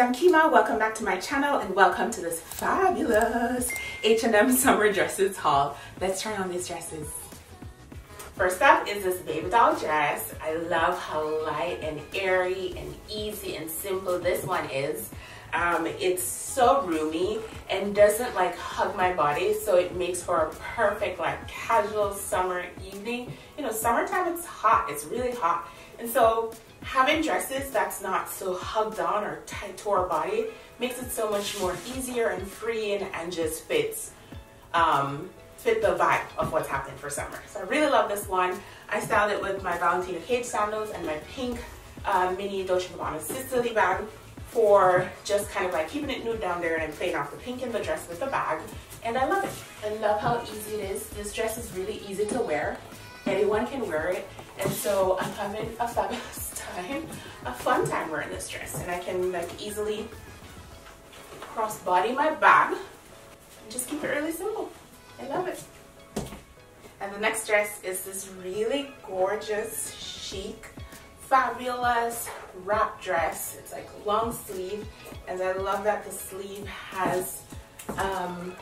I'm Keyma. Welcome back to my channel and welcome to this fabulous H&M summer dresses haul. Let's try on these dresses. First up is this baby doll dress. I love how light and airy and easy and simple this one is. Um, it's so roomy and doesn't like hug my body so it makes for a perfect like casual summer evening. You know, summertime it's hot, it's really hot. And so having dresses that's not so hugged on or tight to our body makes it so much more easier and free and, and just fits um, fit the vibe of what's happening for summer. So I really love this one. I styled it with my Valentino Cage sandals and my pink uh, mini Dolce & Gabbana Sicily bag for just kind of like keeping it nude down there and playing off the pink in the dress with the bag. And I love it. I love how easy it is. This dress is really easy to wear. Anyone can wear it. And so I'm having a fabulous time, a fun time wearing this dress. And I can like easily cross body my bag and just keep it really simple. I love it. And the next dress is this really gorgeous, chic, fabulous wrap dress. It's like long sleeve and I love that the sleeve has um,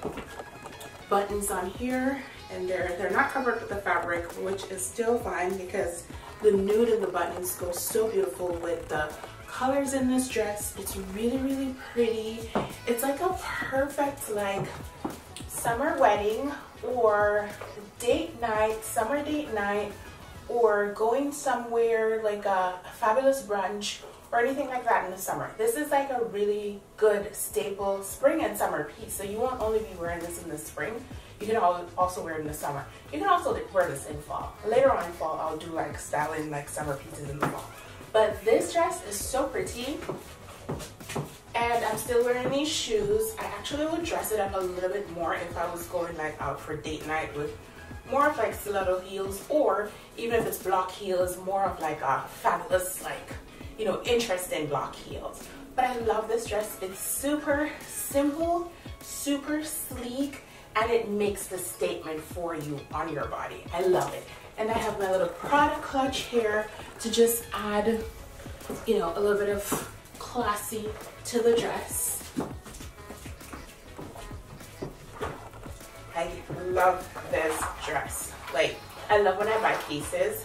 buttons on here and they're, they're not covered with the fabric which is still fine because the nude in the buttons go so beautiful with the colors in this dress. It's really, really pretty. It's like a perfect like summer wedding or date night, summer date night, or going somewhere like a fabulous brunch or anything like that in the summer. This is like a really good staple spring and summer piece. So you won't only be wearing this in the spring, you can also wear it in the summer. You can also wear this in fall. Later on in fall, I'll do like styling like summer pieces in the fall. But this dress is so pretty. And I'm still wearing these shoes. I actually would dress it up a little bit more if I was going like out for date night with more of like stiletto heels or even if it's block heels, more of like a fabulous like, you know, interesting block heels. But I love this dress. It's super simple, super sleek, and it makes the statement for you on your body. I love it. And I have my little Prada clutch here to just add, you know, a little bit of classy to the dress. I love this dress. Like, I love when I buy pieces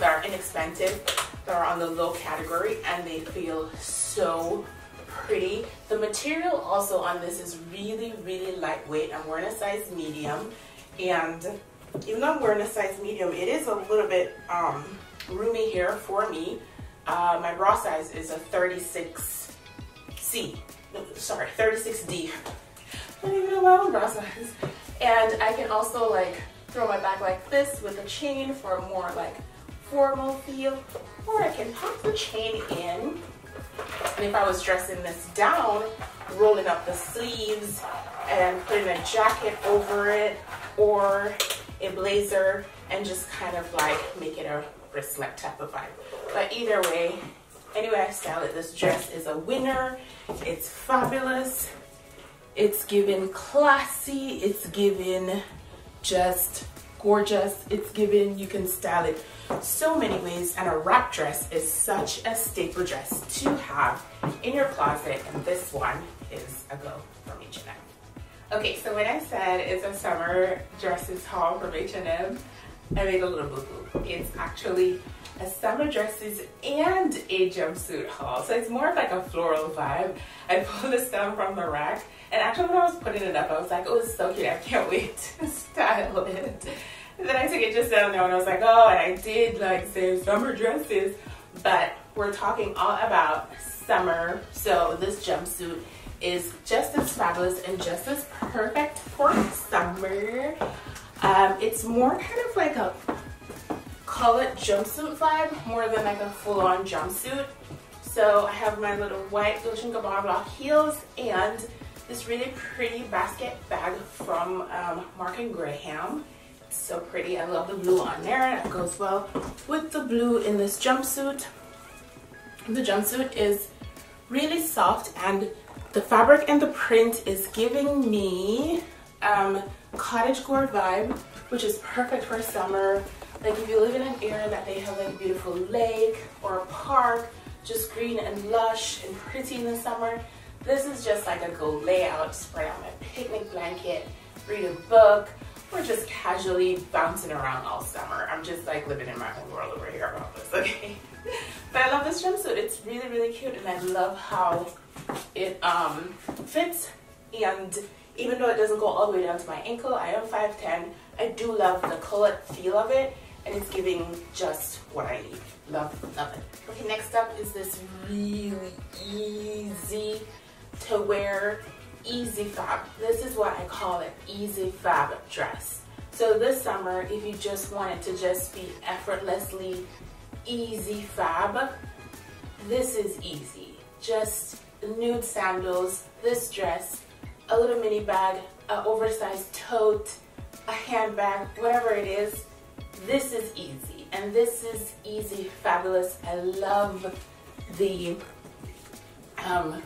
that are inexpensive, that are on the low category, and they feel so pretty. The material also on this is really, really lightweight. I'm wearing a size medium and even though I'm wearing a size medium, it is a little bit um, roomy here for me. Uh, my bra size is a 36C, no, sorry, 36D. I don't even know my bra size. And I can also like throw my bag like this with a chain for a more like formal feel, or I can pop the chain in and if I was dressing this down, rolling up the sleeves and putting a jacket over it or a blazer and just kind of like make it a wristlet type of vibe. But either way, anyway I style it, this dress is a winner. It's fabulous. It's given classy. It's given just gorgeous. It's given, you can style it so many ways and a wrap dress is such a staple dress to have in your closet and this one is a go from H&M. Okay, so when I said it's a summer dresses haul from H&M, I made a little boo-boo. It's actually a summer dresses and a jumpsuit haul. So it's more of like a floral vibe. I pulled this down from the rack and actually when I was putting it up, I was like, oh, it's so cute. I can't wait to style it. And then I took it just down there and I was like, oh, and I did like say summer dresses, but we're talking all about summer. So this jumpsuit is just as fabulous and just as perfect for summer. Um, it's more kind of like a call it jumpsuit vibe more than like a full-on jumpsuit. So I have my little white Dolce & Gabbana block heels and this really pretty basket bag from um, Mark & Graham so pretty. I love the blue on there. It goes well with the blue in this jumpsuit. The jumpsuit is really soft and the fabric and the print is giving me um, cottagecore vibe, which is perfect for summer. Like if you live in an area that they have like a beautiful lake or a park, just green and lush and pretty in the summer. This is just like a go layout, spread out my picnic blanket, read a book, or just casually bouncing around all summer. I'm just like living in my own world over here about this, okay? but I love this jumpsuit. It's really, really cute and I love how it um, fits and even though it doesn't go all the way down to my ankle, I am 5'10", I do love the colored feel of it and it's giving just what I need. Love, love it. Okay, next up is this really easy to wear easy fab. This is what I call an easy fab dress. So this summer, if you just wanted to just be effortlessly easy fab, this is easy. Just nude sandals, this dress, a little mini bag, an oversized tote, a handbag, whatever it is, this is easy. And this is easy, fabulous. I love the um,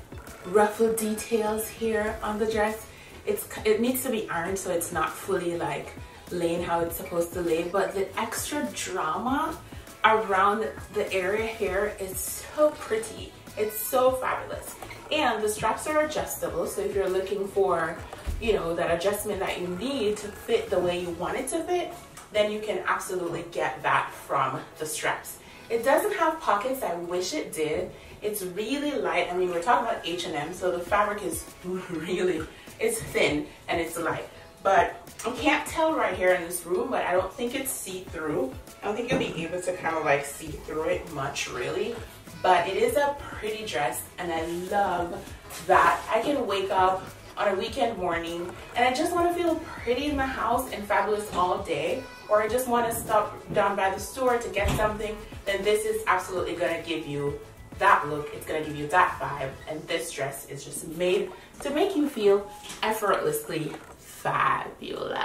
ruffle details here on the dress. It's It needs to be ironed so it's not fully like laying how it's supposed to lay, but the extra drama around the area here is so pretty. It's so fabulous. And the straps are adjustable, so if you're looking for, you know, that adjustment that you need to fit the way you want it to fit, then you can absolutely get that from the straps. It doesn't have pockets, I wish it did. It's really light. I mean, we're talking about H&M, so the fabric is really, it's thin and it's light. But I can't tell right here in this room, but I don't think it's see-through. I don't think you'll be able to kind of like see through it much really. But it is a pretty dress and I love that I can wake up on a weekend morning and I just want to feel pretty in my house and fabulous all day or I just want to stop down by the store to get something, then this is absolutely going to give you that look. It's to give you that vibe. And this dress is just made to make you feel effortlessly fabulous.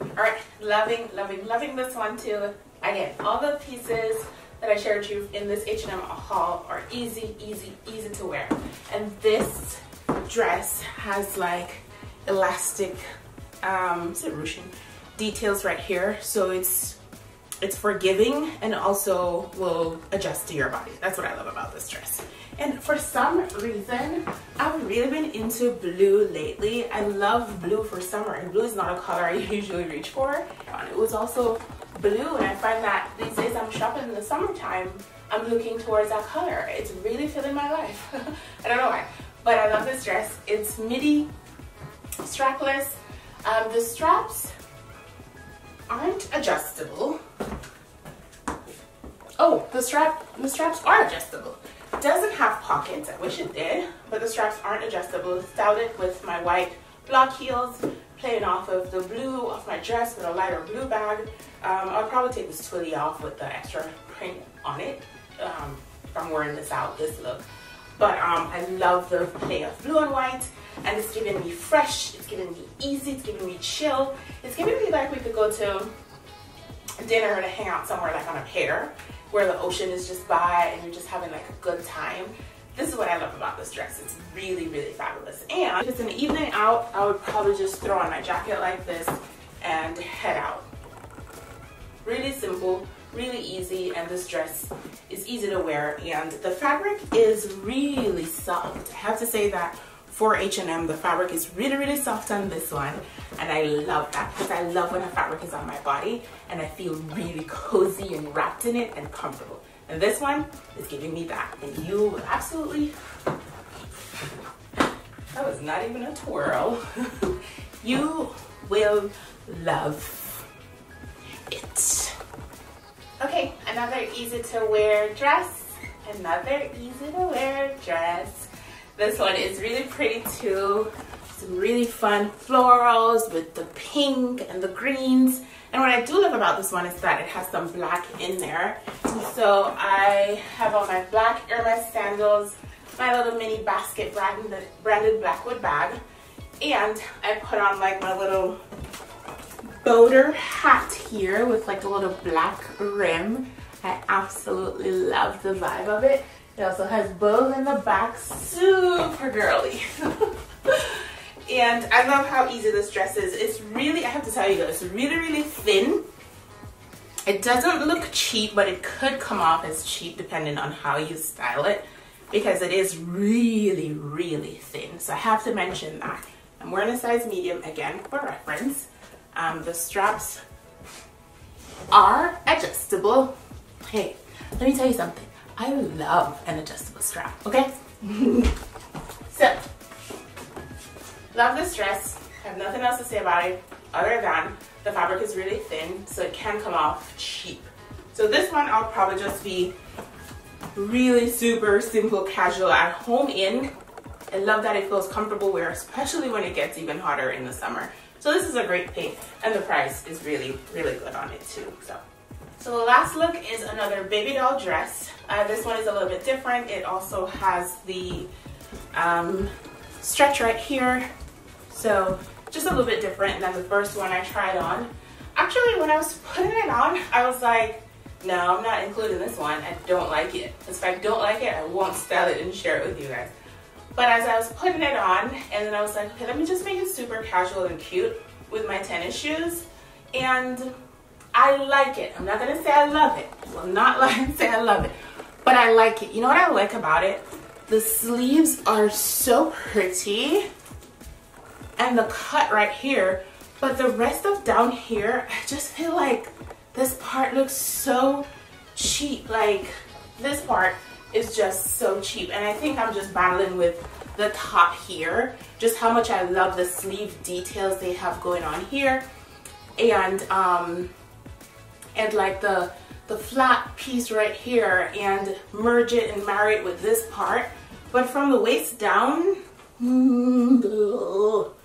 All right, loving, loving, loving this one too. Again, all the pieces that I shared you in this H&M haul are easy, easy, easy to wear. And this dress has like elastic, um, is it ruching? Details right here. So it's it's forgiving and also will adjust to your body. That's what I love about this dress. And for some reason, I've really been into blue lately. I love blue for summer and blue is not a color I usually reach for. It was also blue and I find that these days I'm shopping in the summertime, I'm looking towards that color. It's really filling my life. I don't know why, but I love this dress. It's midi, strapless. Um, the straps aren't adjustable. Oh, the strap, the straps are adjustable. It doesn't have pockets, I wish it did, but the straps aren't adjustable. Styled it with my white block heels, playing off of the blue of my dress with a lighter blue bag. Um, I'll probably take this twilly off with the extra print on it um, from wearing this out, this look. But um, I love the play of blue and white and it's giving me fresh, it's giving me easy, it's giving me chill. It's giving me like we could go to dinner to hang out somewhere like on a pier where the ocean is just by and you're just having like a good time. This is what I love about this dress. It's really, really fabulous. And if it's an evening out, I would probably just throw on my jacket like this and head out. Really simple, really easy, and this dress is easy to wear. And the fabric is really soft. I have to say that for H&M. The fabric is really, really soft on this one. And I love that because I love when a fabric is on my body and I feel really cozy and wrapped in it and comfortable. And this one is giving me back. And you absolutely, that was not even a twirl. you will love it. Okay, another easy to wear dress. Another easy to wear dress. This one is really pretty too. Some really fun florals with the pink and the greens. And what I do love about this one is that it has some black in there. So I have all my black Hermes sandals, my little mini basket branded, branded Blackwood bag. And I put on like my little boater hat here with like a little black rim. I absolutely love the vibe of it. It also has bows in the back, super girly. and I love how easy this dress is. It's really, I have to tell you, it's really, really thin. It doesn't look cheap, but it could come off as cheap depending on how you style it because it is really, really thin. So I have to mention that. I'm wearing a size medium again for reference. Um, the straps are adjustable. Hey, let me tell you something. I love an adjustable strap, okay? so, love this dress. Have nothing else to say about it other than the fabric is really thin, so it can come off cheap. So this one I'll probably just be really super simple casual at home in. I love that it feels comfortable wear, especially when it gets even hotter in the summer. So this is a great pick and the price is really, really good on it too. So, so the last look is another baby doll dress. Uh, this one is a little bit different. It also has the um, stretch right here. So just a little bit different than the first one I tried on. Actually, when I was putting it on, I was like, no, I'm not including this one. I don't like it. If I don't like it, I won't style it and share it with you guys. But as I was putting it on, and then I was like, okay, let me just make it super casual and cute with my tennis shoes. And I like it. I'm not gonna say I love it. I will not and say I love it. But I like it. You know what I like about it? The sleeves are so pretty and the cut right here. But the rest of down here, I just feel like this part looks so cheap. Like this part is just so cheap. And I think I'm just battling with the top here. Just how much I love the sleeve details they have going on here. And, um, and like the, the flat piece right here and merge it and marry it with this part. But from the waist down,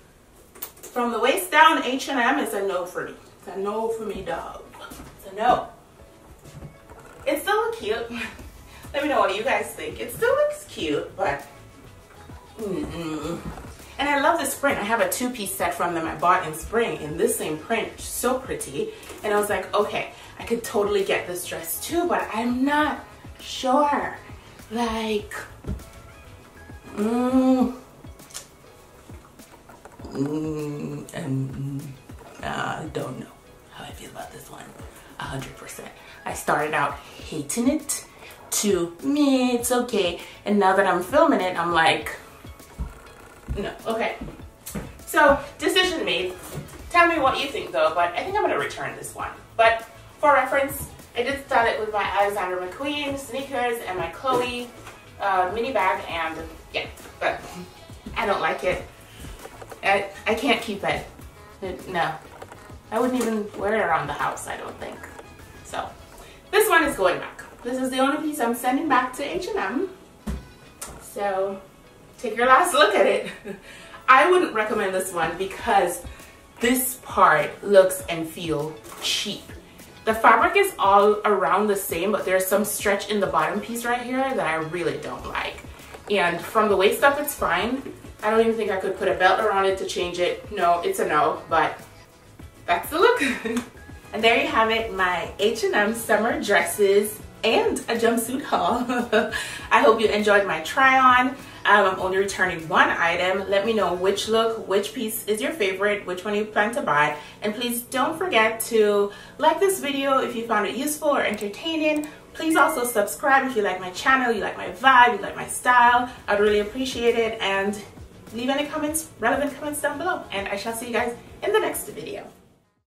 from the waist down, H&M is a no for me. It's a no for me, dog. It's a no. It still looks cute. Let me know what you guys think. It still looks cute, but mm -mm. And I love this print. I have a two-piece set from them I bought in spring in this same print. So pretty. And I was like, okay, I could totally get this dress too, but I'm not sure. Like, mm, mm, uh, I don't know how I feel about this one. 100%. I started out hating it to me, it's okay. And now that I'm filming it, I'm like, no, okay. So decision made. Tell me what you think though, but I think I'm gonna return this one. But for reference, I did start it with my Alexander McQueen sneakers and my Chloe uh, mini bag and yeah, but I don't like it. I, I can't keep it. it. No. I wouldn't even wear it around the house, I don't think. So, this one is going back. This is the only piece I'm sending back to H&M. So, take your last look at it. I wouldn't recommend this one because this part looks and feel cheap. The fabric is all around the same, but there's some stretch in the bottom piece right here that I really don't like. And from the waist up, it's fine. I don't even think I could put a belt around it to change it. No, it's a no, but that's the look. and there you have it, my H&M summer dresses and a jumpsuit haul. I hope you enjoyed my try on. Um, I'm only returning one item. Let me know which look, which piece is your favorite, which one you plan to buy. And please don't forget to like this video if you found it useful or entertaining. Please also subscribe if you like my channel, you like my vibe, you like my style. I'd really appreciate it. And leave any comments, relevant comments down below. And I shall see you guys in the next video.